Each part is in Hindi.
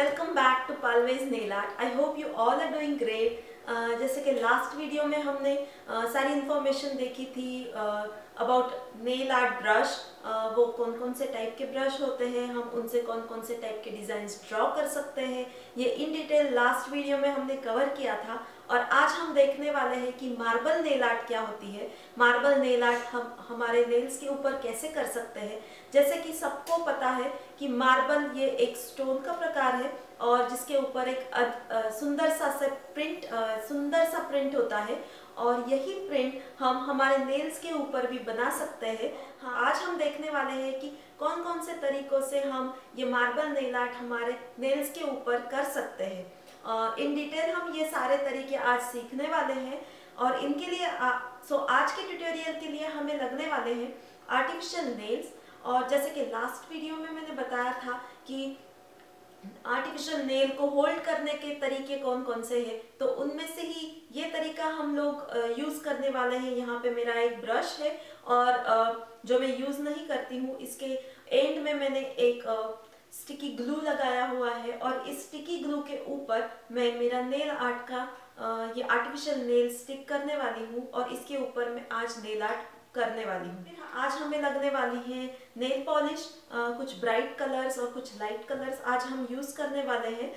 welcome back to पालवेज nail art I hope you all are doing. Uh, जैसे कि लास्ट वीडियो में हमने uh, सारी इन्फॉर्मेशन देखी थी अबाउट नेल आर्ट ब्रश वो कौन कौन से टाइप के ब्रश होते हैं हम उनसे कौन कौन से टाइप के डिज़ाइंस ड्रॉ कर सकते हैं। ये इन डिटेल लास्ट वीडियो में हमने कवर किया था। और आज हम देखने वाले हैं कि मार्बल नेल आर्ट क्या होती है। मार्बल नेल आर्ट हम, हमारे नेल्स के ऊपर कैसे कर सकते हैं? जैसे कि सबको पता है कि मार्बल ये एक स्टोन का प्रकार है और जिसके ऊपर एक सुंदर सा से प्रिंट सुंदर सा प्रिंट होता है और यही प्रिंट हम हमारे नेल्स के ऊपर भी बना सकते हैं। हाँ आज हम देखने वाले हैं कि कौन कौन से तरीकों से हम ये मार्बल नेल आर्ट हमारे नेल्स के ऊपर कर सकते हैं। इन डिटेल हम ये सारे तरीके आज सीखने वाले हैं और इनके लिए आ, सो आज के ट्यूटोरियल के लिए हमें लगने वाले हैं आर्टिफिशियल नेल्स और जैसे कि लास्ट वीडियो में मैंने बताया था कि आर्टिफिशियल नेल को होल्ड करने के तरीके कौन कौन से हैं तो उनमें से ही ये तरीका हम लोग यूज़ करने वाले हैं। यहाँ पे मेरा एक ब्रश है और जो मैं यूज़ नहीं करती हूँ इसके एंड में मैंने एक स्टिकी ग्लू लगाया हुआ है और इस स्टिकी ग्लू के ऊपर मैं मेरा नेल आर्ट का ये आर्टिफिशियल नेल स्टिक करने वाली हूँ और इसके ऊपर मैं आज नेल आर्ट करने वाली हूँ। आज हमें लगने वाली है नेल पॉलिश कुछ ब्राइट कलर्स और कुछ लाइट कलर्स आज हम यूज़ करने वाले हैं।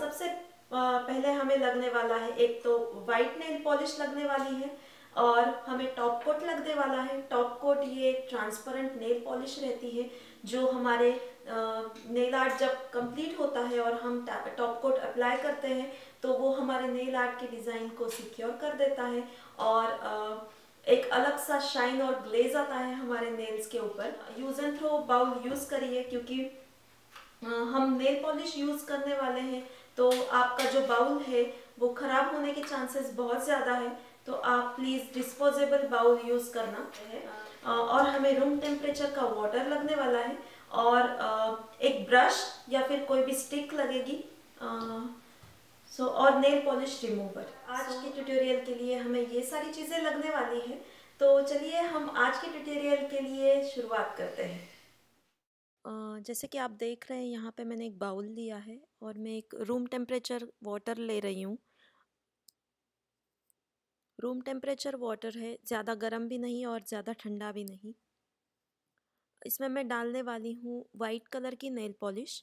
सबसे पहले हमें लगने वाला है, एक तो वाइट नेल पॉलिश लगने वाली है। और हमें टॉप कोट लगने वाला है। टॉप कोट ये एक ट्रांसपेरेंट नेल पॉलिश रहती है, जो हमारे नेल आर्ट जब कंप्लीट होता है और हम टॉप कोट अप्लाई करते हैं तो वो हमारे नेल आर्ट के डिज़ाइन को सिक्योर कर देता है और एक अलग सा शाइन और ग्लेज आता है हमारे नेल्स के ऊपर। Use and throw bowl use करिए, क्योंकि हम नेल पॉलिश यूज़ करने वाले हैं तो आपका जो बाउल है, वो ख़राब होने के चांसेस बहुत ज़्यादा है। तो आप प्लीज़ डिस्पोजेबल बाउल यूज़ करना। है। और हमें रूम टेम्परेचर का वाटर लगने वाला है। और एक ब्रश या फिर कोई भी स्टिक लगेगी। सो और नेल पॉलिश रिमूवर आज so, के ट्यूटोरियल के लिए हमें ये सारी चीज़ें लगने वाली हैं। तो चलिए हम आज के ट्यूटोरियल के लिए शुरुआत करते हैं। जैसे कि आप देख रहे हैं यहाँ पे मैंने एक बाउल लिया है और मैं एक रूम टेम्परेचर वाटर ले रही हूँ। रूम टेम्परेचर वाटर है ज़्यादा गर्म भी नहीं और ज़्यादा ठंडा भी नहीं। इसमें मैं डालने वाली हूँ वाइट कलर की नेल पॉलिश।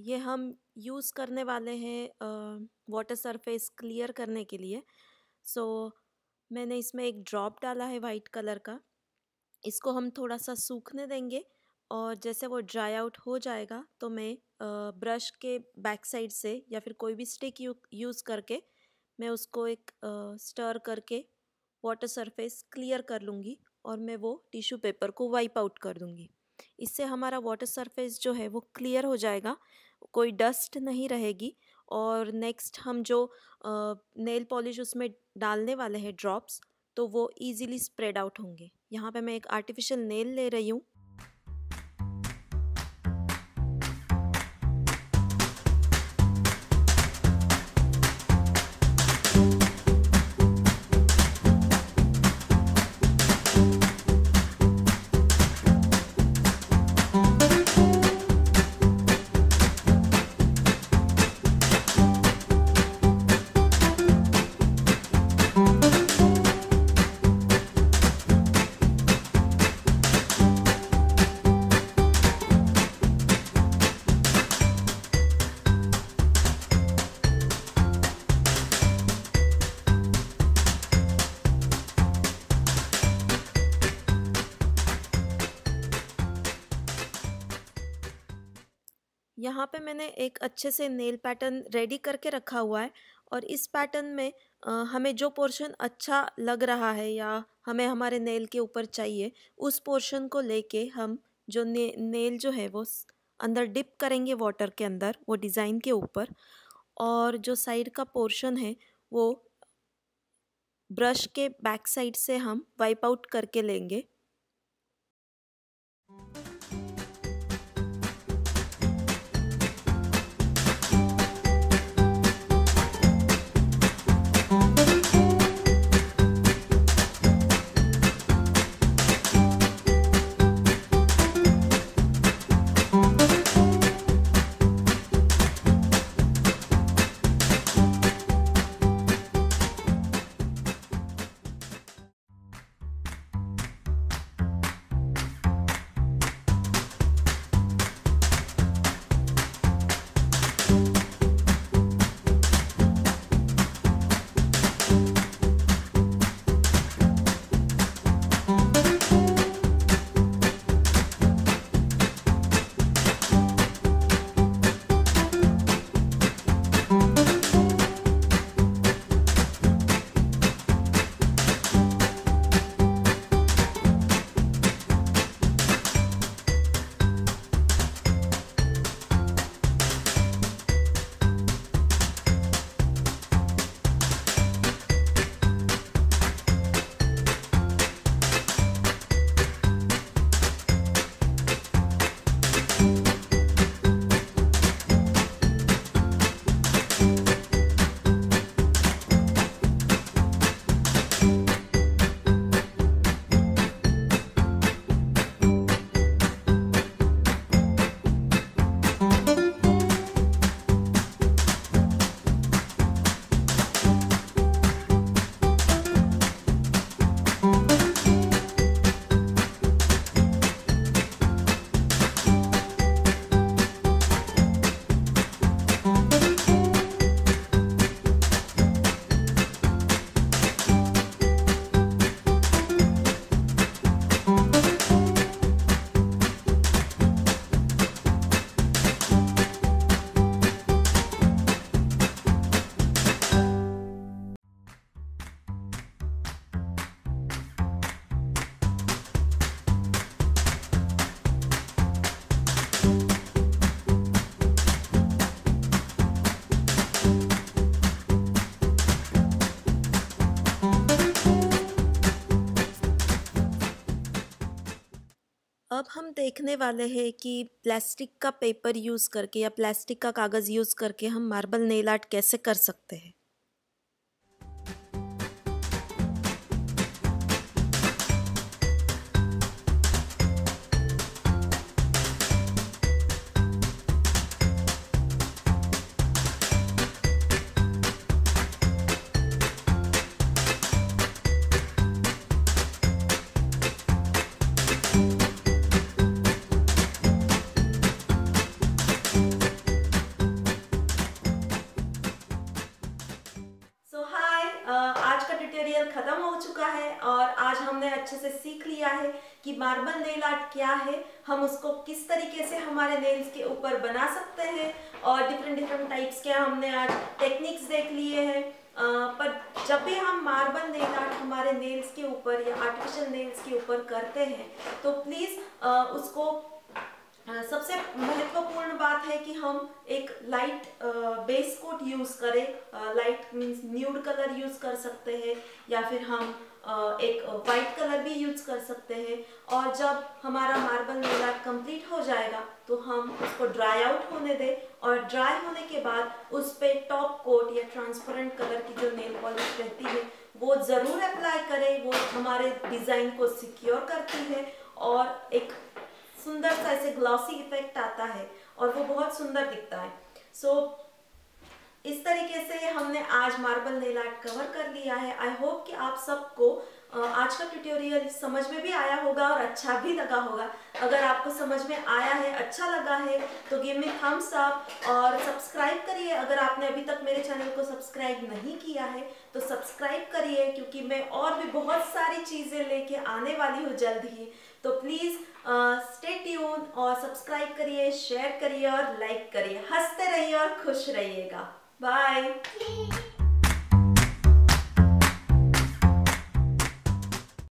ये हम यूज़ करने वाले हैं वाटर सरफेस क्लियर करने के लिए। सो so, मैंने इसमें एक ड्रॉप डाला है वाइट कलर का। इसको हम थोड़ा सा सूखने देंगे और जैसे वो ड्राई आउट हो जाएगा तो मैं ब्रश के बैक साइड से या फिर कोई भी स्टिक यूज़ करके मैं उसको एक स्टर करके वाटर सरफेस क्लियर कर लूँगी और मैं वो टिश्यू पेपर को वाइप आउट कर दूँगी। इससे हमारा वाटर सरफेस जो है वो क्लियर हो जाएगा, कोई डस्ट नहीं रहेगी और नेक्स्ट हम जो नेल पॉलिश उसमें डालने वाले हैं ड्रॉप्स तो वो इजीली स्प्रेड आउट होंगे। यहाँ पे मैं एक आर्टिफिशियल नेल ले रही हूँ। यहाँ पे मैंने एक अच्छे से नेल पैटर्न रेडी करके रखा हुआ है और इस पैटर्न में हमें जो पोर्शन अच्छा लग रहा है या हमें हमारे नेल के ऊपर चाहिए उस पोर्शन को लेके हम जो ने, नेल जो है वो अंदर डिप करेंगे वाटर के अंदर वो डिज़ाइन के ऊपर और जो साइड का पोर्शन है वो ब्रश के बैक साइड से हम वाइप आउट करके लेंगे। अब हम देखने वाले हैं कि प्लास्टिक का पेपर यूज़ करके या प्लास्टिक का कागज़ यूज़ करके हम मार्बल नेल आर्ट कैसे कर सकते हैं। ट्यूटोरियल ख़त्म हो चुका है और आज हमने अच्छे से सीख लिया है कि मार्बल नेल आर्ट क्या है, हम उसको किस तरीके से हमारे नेल्स के ऊपर बना सकते हैं और डिफरेंट डिफरेंट टाइप्स के हमने आज टेक्निक्स देख लिए हैं। पर जब भी हम मार्बल नेल आर्ट हमारे नेल्स के ऊपर या आर्टिफिशियल नेल्स के ऊपर करते हैं तो प्लीज़ उसको सबसे महत्वपूर्ण बात है कि हम एक लाइट बेस कोट यूज़ करें। Light means nude colour use कर सकते हैं, या फिर हम एक वाइट कलर भी यूज़ कर सकते हैं। और जब हमारा मार्बल मेला कंप्लीट हो जाएगा तो हम उसको ड्राई आउट होने दें। और ड्राई होने के बाद उस पर टॉप कोट या ट्रांसपेरेंट कलर की जो नेल पॉलिश रहती है, वो ज़रूर अप्लाई करें। वो हमारे डिज़ाइन को सिक्योर करती है। और एक सुंदर सा ऐसे ग्लॉसी इफ़ेक्ट आता है और वो बहुत सुंदर दिखता है। सो so, इस तरीके से हमने आज मार्बल नेल आर्ट कवर कर लिया है। आई होप कि आप सबको आज का ट्यूटोरियल समझ में भी आया होगा और अच्छा भी लगा होगा। अगर आपको समझ में आया है अच्छा लगा है तो गिव मी थम्स अप और सब्सक्राइब करिए। अगर आपने अभी तक मेरे चैनल को सब्सक्राइब नहीं किया है तो सब्सक्राइब करिए, क्योंकि मैं और भी बहुत सारी चीज़ें लेके आने वाली हूँ जल्द ही। तो प्लीज़ स्टे ट्यून और सब्सक्राइब करिए शेयर करिए और लाइक करिए। हँसते रहिए और खुश रहिएगा। बाय